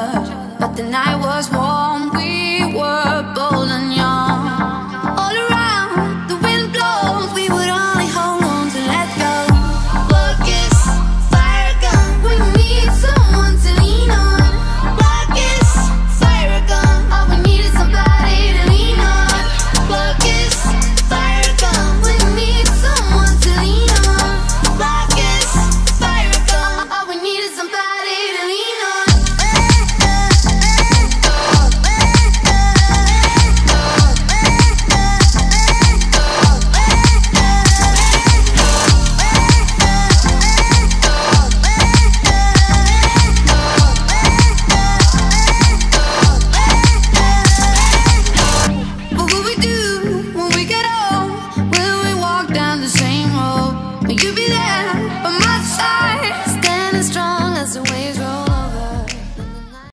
other, but the night was warm. You be there.